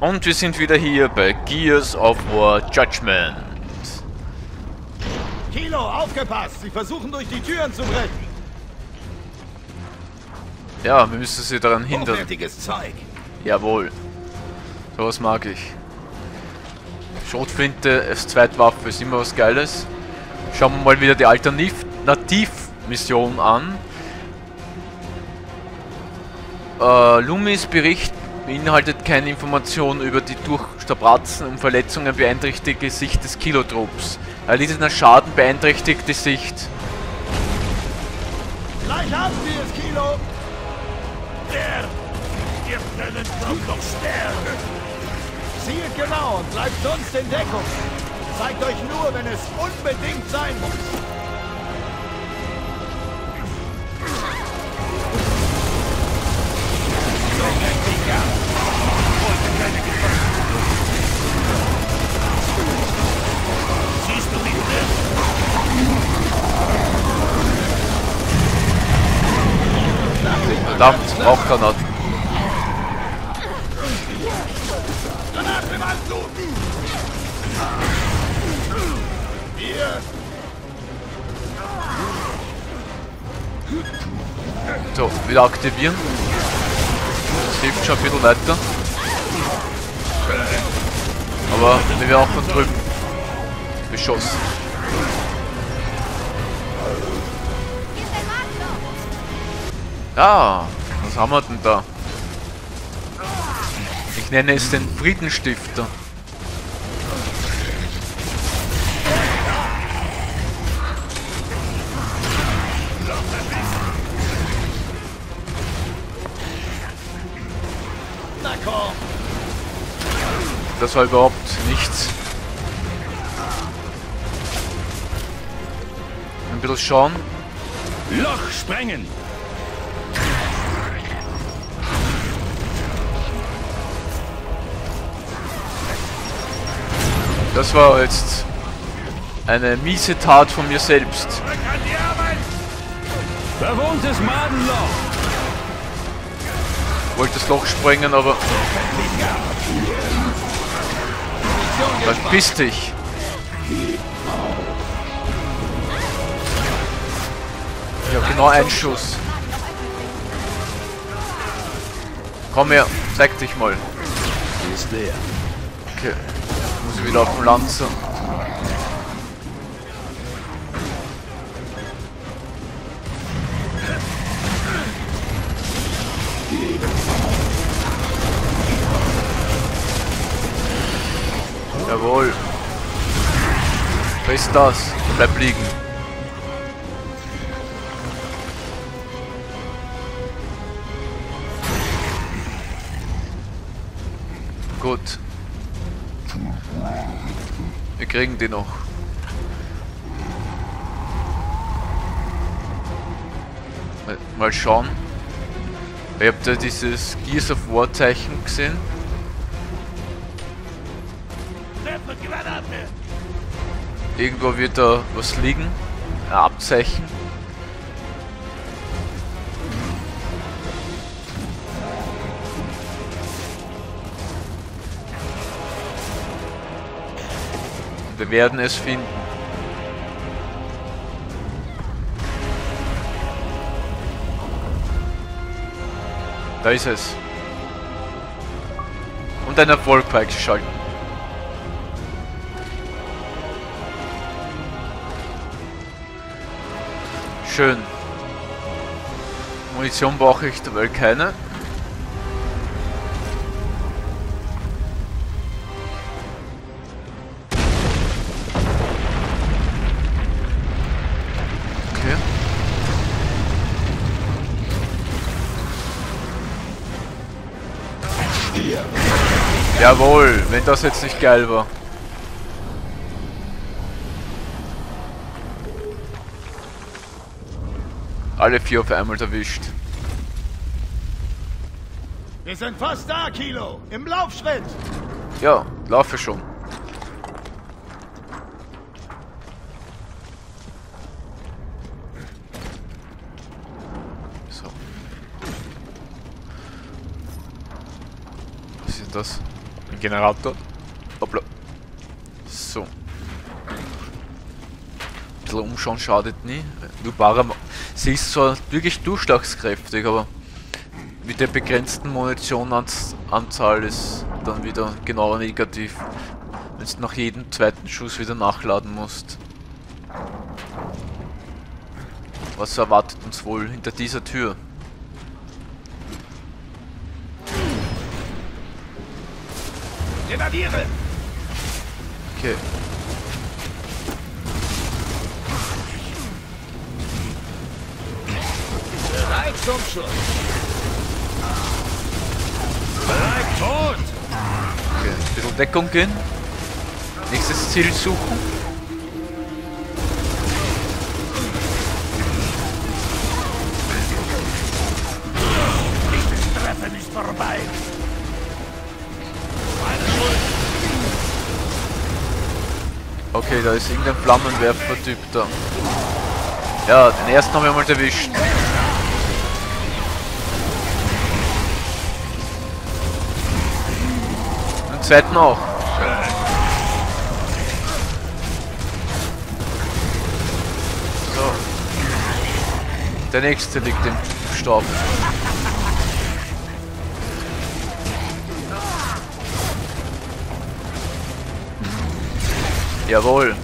Und wir sind wieder hier bei Gears of War Judgment. Kilo, aufgepasst! Sie versuchen durch die Türen zu brechen. Ja, wir müssen sie daran hindern. Hochwertiges Zeug. Jawohl. Sowas mag ich. Schrotflinte als Zweitwaffe ist immer was Geiles. Schauen wir mal wieder die Alternativmission an. Äh, Lumis Bericht beinhaltet keine Informationen über die durch Strapazen und Verletzungen beeinträchtigte Sicht des Kilotrupps. Erlittener Schaden beeinträchtigt die Sicht. Gleich haben Sie es, Kilo. Der gibt einen noch sterben. Zielt genau und bleibt sonst in Deckung. Zeigt euch nur, wenn es unbedingt sein muss. Verdammt, Rauchgranaten. So, wieder aktivieren. Das hilft schon ein bisschen weiter. Aber wir werden auch von drüben beschossen. Ja, was haben wir denn da? Ich nenne es den Friedenstifter. Das war überhaupt nichts. Ein bisschen schauen. Loch sprengen! Das war jetzt eine miese Tat von mir selbst. Madenloch! Wollte das Loch sprengen, aber verpiss dich. Ich habe genau einen Schuss. Komm her, zeig dich mal. Ist leer. Okay. Ich wieder auf dem Lanzer. Jawohl. Was ist das? Bleib liegen. Gut. Wir kriegen die noch. Mal, schauen. Ihr habt ja dieses Gears of War Zeichen gesehen. Irgendwo wird da was liegen. Ein Abzeichen. Wir werden es finden. Da ist es. Und ein Erfolg freigeschalten. Schön. Munition brauche ich dabei keine. Jawohl, wenn das jetzt nicht geil war. Alle vier auf einmal erwischt. Wir sind fast da, Kilo. Im Laufschritt. Ja, laufe schon. So. Was ist denn das? Ein Generator. Hoppla. So. Ein bisschen umschauen schadet nie. Nubara, sie ist zwar wirklich durchschlagskräftig, aber mit der begrenzten Munitionanzahl ist dann wieder genau negativ. Wenn du nach jedem zweiten Schuss wieder nachladen musst. Was erwartet uns wohl hinter dieser Tür? Grenadiere! Okay. Bereit zum Schuss! Bereit tot! okay. Ein bisschen Deckung gehen. Nächstes Ziel suchen. Okay, da ist irgendein Flammenwerfer-Typ da. Ja, den ersten haben wir mal erwischt. Den zweiten auch. So. Der nächste liegt im Staub. Jawohl.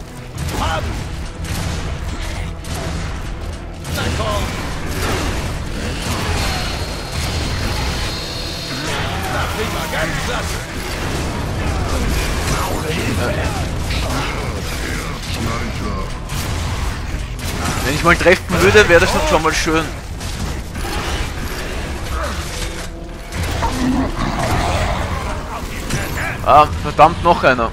Wenn ich mal treffen würde, wäre das doch schon mal schön. Ah, verdammt, noch einer.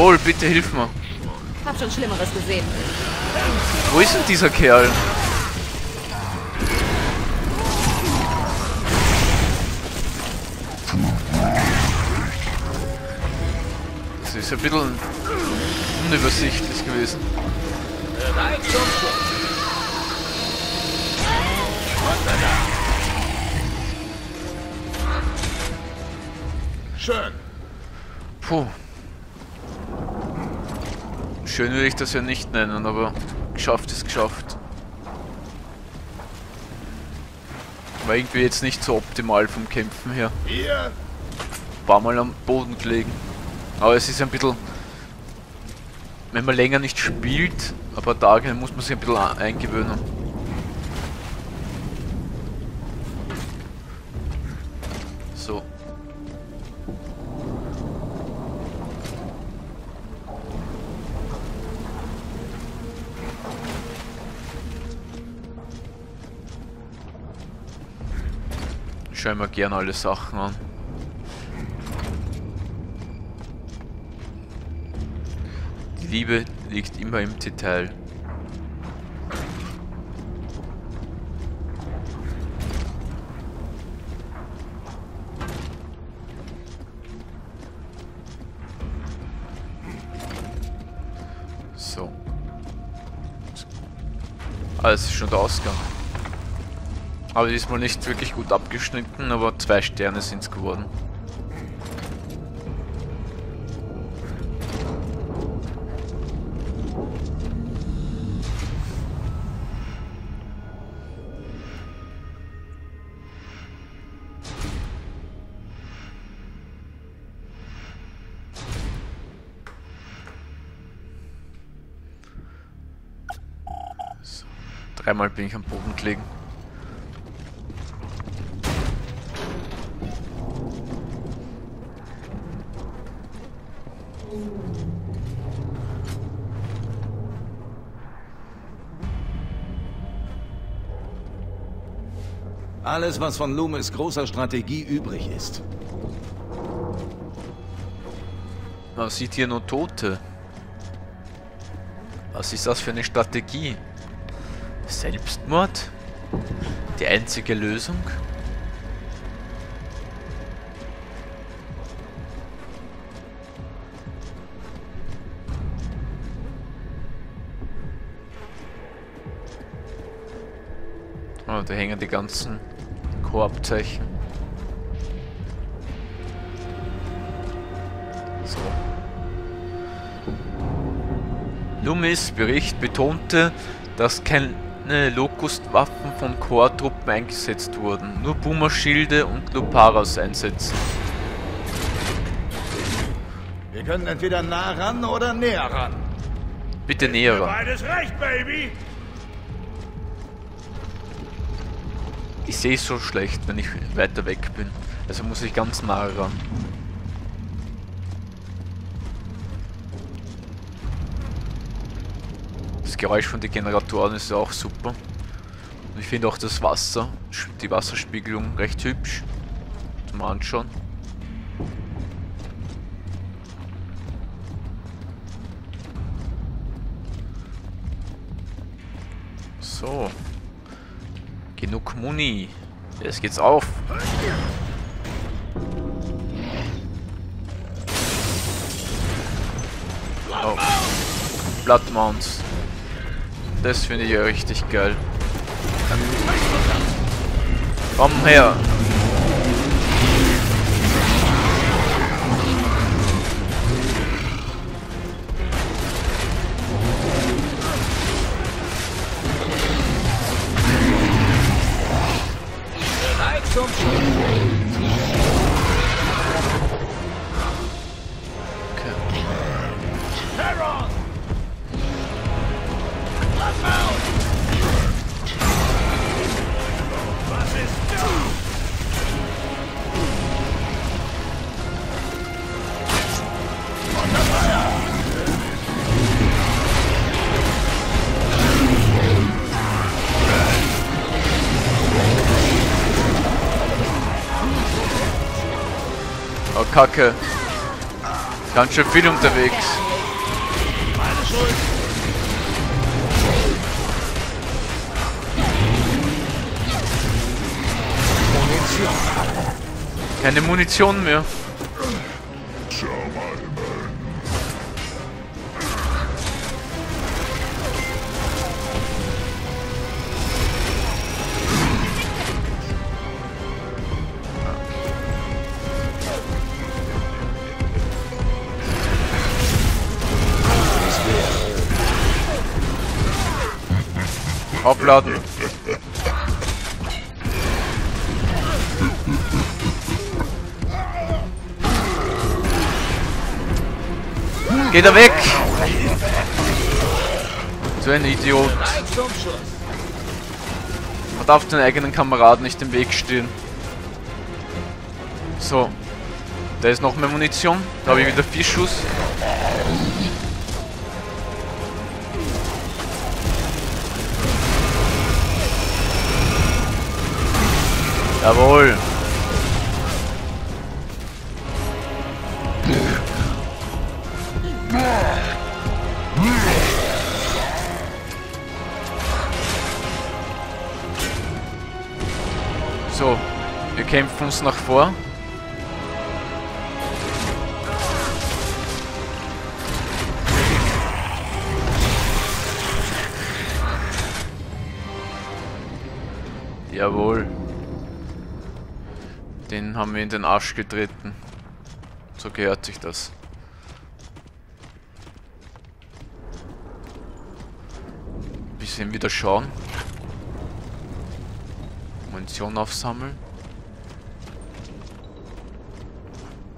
Goal, bitte hilf mir. Hab schon Schlimmeres gesehen. Wo ist denn dieser Kerl? Das ist ein bisschen unübersichtlich gewesen. Schön! Puh. Schön würde ich das ja nicht nennen, aber geschafft ist geschafft. War irgendwie jetzt nicht so optimal vom Kämpfen her. Hier! War mal am Boden gelegen. Aber es ist ein bisschen... Wenn man länger nicht spielt, ein paar Tage, dann muss man sich ein bisschen eingewöhnen. Schau mir gerne alle Sachen an. Die Liebe liegt immer im Detail. So. Ah, ist schon der Ausgang. Aber diesmal nicht wirklich gut abgeschnitten, aber zwei Sterne sind es geworden. Dreimal bin ich am Boden gelegen. Alles, was von Loomis großer Strategie übrig ist. Man sieht hier nur Tote. Was ist das für eine Strategie? Selbstmord? Die einzige Lösung? Oh, da hängen die ganzen Korbzeichen. So. Loomis Bericht betonte, dass keine Locust-Waffen von Core-Truppen eingesetzt wurden, nur Boomer-Schilde und Luparas einsetzen. Wir können entweder nah ran oder näher ran. Bitte näher ran. Beides recht, Baby. Ich sehe so schlecht, wenn ich weiter weg bin. Also muss ich ganz nah ran. Das Geräusch von den Generatoren ist auch super. Und ich finde auch das Wasser, die Wasserspiegelung recht hübsch zum Anschauen. So. Genug Muni. Jetzt geht's auf. Oh. Blood Mounts. Das finde ich ja richtig geil. Komm her. Bereit zum Schuss. Okay. Heron! Kacke. Ganz schön viel unterwegs. Meine Schuld! Keine Munition mehr. Aufladen. Geht er weg! So ein Idiot. Man darf den eigenen Kameraden nicht im Weg stehen. So. Da ist noch mehr Munition. Da habe ich wieder vier Schuss. Jawohl. So, wir kämpfen uns nach vor. Jawohl. Den haben wir in den Arsch getreten. So gehört sich das. Bisschen wieder schauen. Munition aufsammeln.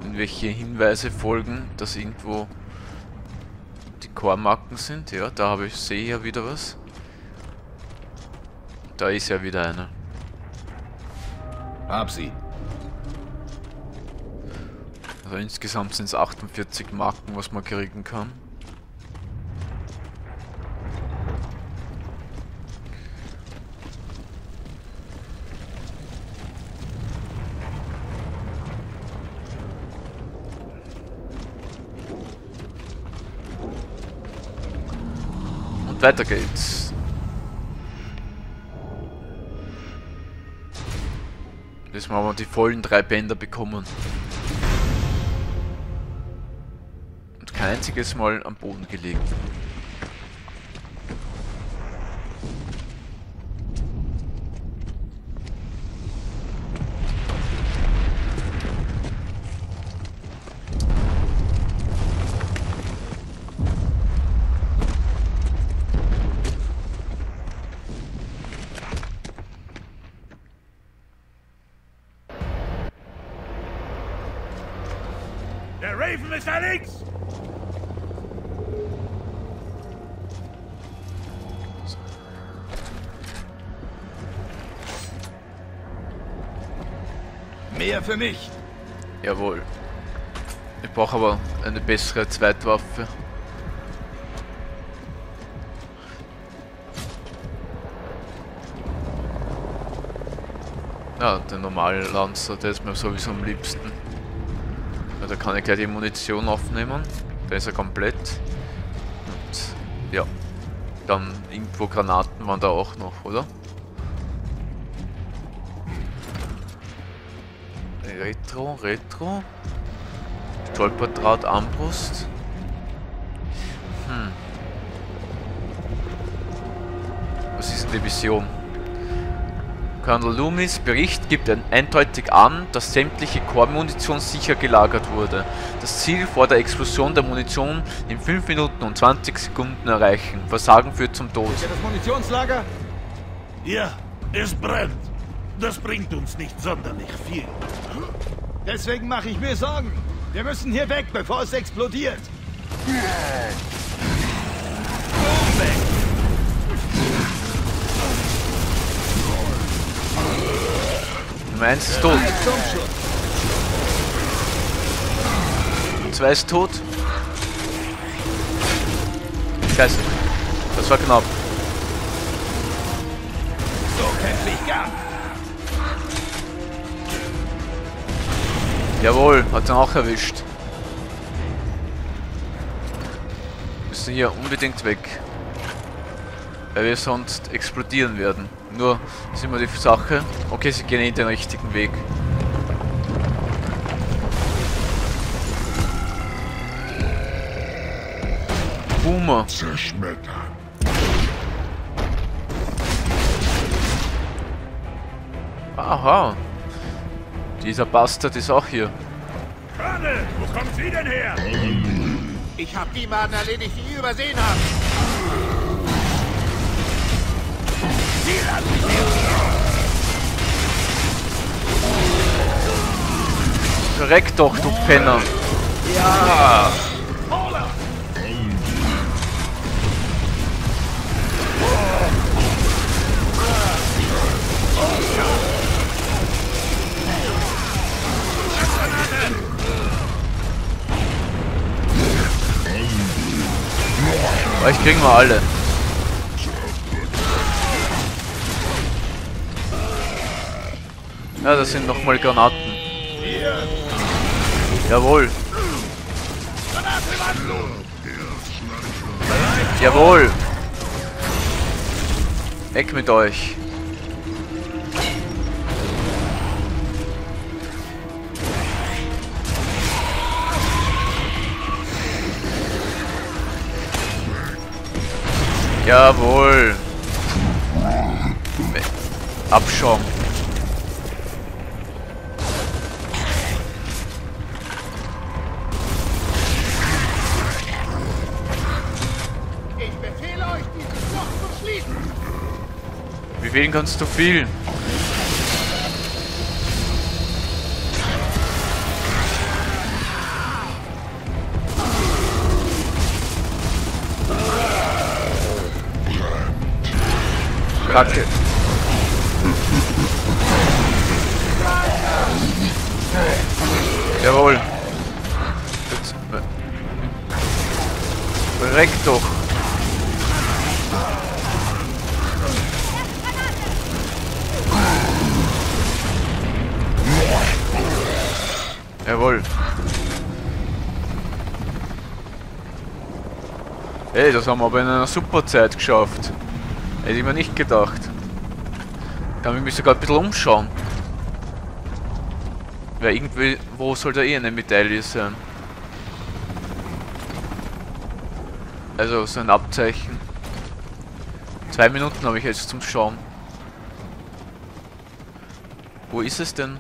Und welche Hinweise folgen, dass irgendwo die Core-Marken sind. Ja, da habe ich sehe ja wieder was. Da ist ja wieder einer. Hab sie. Also insgesamt sind es 48 Marken, was man kriegen kann. Und weiter geht's. Diesmal haben wir die vollen drei Bänder bekommen. Einziges Mal am Boden gelegen. Mehr für mich. Jawohl. Ich brauche aber eine bessere Zweitwaffe. Ja, der normale Lancer, der ist mir sowieso am liebsten. Ja, da kann ich gleich die Munition aufnehmen. Da ist er komplett. Und ja, dann irgendwo Granaten waren da auch noch, oder? Retro, Retro. Stolperdraht, Armbrust. Hm. Was ist denn die Vision? Colonel Loomis Bericht gibt eindeutig an, dass sämtliche Core-Munition sicher gelagert wurde. Das Ziel vor der Explosion der Munition in 5 Minuten und 20 Sekunden erreichen. Versagen führt zum Tod. Ist ja das Munitionslager? Ja, es brennt. Das bringt uns nicht sonderlich viel. Deswegen mache ich mir Sorgen. Wir müssen hier weg, bevor es explodiert. Nummer 1 ist tot. Zwei ist tot. Scheiße. Das war knapp. So kämpfe ich gern. Jawohl, hat ihn auch erwischt. Müssen hier unbedingt weg. Weil wir sonst explodieren werden. Nur ist immer die Sache. Okay, sie gehen in den richtigen Weg. Boomer. Aha. Dieser Bastard ist auch hier. Colonel, wo kommen Sie denn her? Ich habe die Maden erledigt, die ihr übersehen habt. Verreck doch, du Penner. Ja. Euch kriegen wir alle. Ja, das sind nochmal Granaten. Jawohl. Jawohl. Weg mit euch. Jawohl. Abschaum. Ich befehle euch, dieses Loch zu schließen. Wie wen kannst du viel? Kacke. Jawohl. Jetzt, Verreck doch. Jawohl. Ey, das haben wir aber in einer super Zeit geschafft. Hätte ich mir nicht gedacht. Kann ich mich sogar ein bisschen umschauen. Weil irgendwie, wo soll da eh eine Medaille sein? Also so ein Abzeichen. Zwei Minuten habe ich jetzt zum Schauen. Wo ist es denn?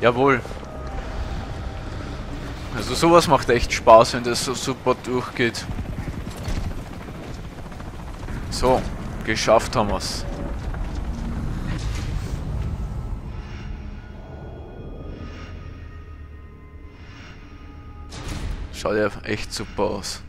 Jawohl. Also sowas macht echt Spaß, wenn das so super durchgeht. So, geschafft haben wir's. Schaut ja echt super aus.